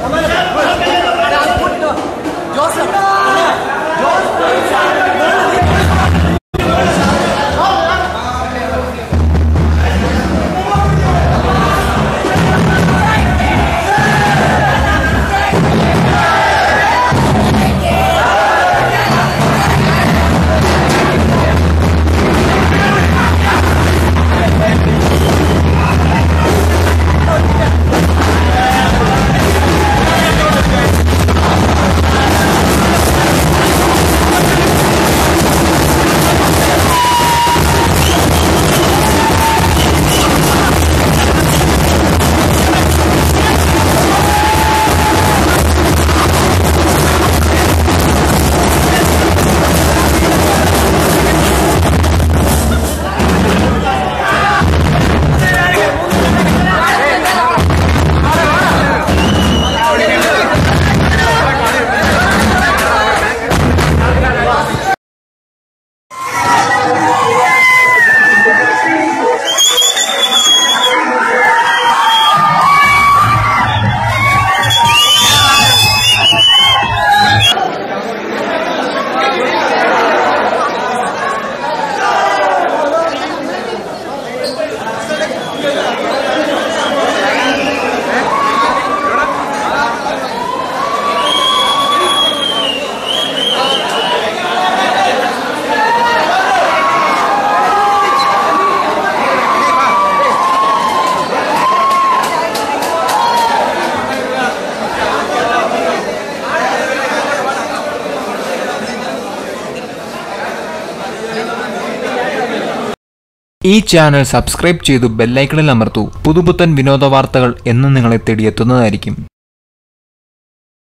가만히 ഈ channel subscribe ചെയ്തു ബെല്ലൈക്കണിൽ അമർത്തു. പുതുപുത്തൻ വിനോദ വാർത്തകൾ എന്നും നിങ്ങളെ തേടിയെത്തുന്നതായിരിക്കും.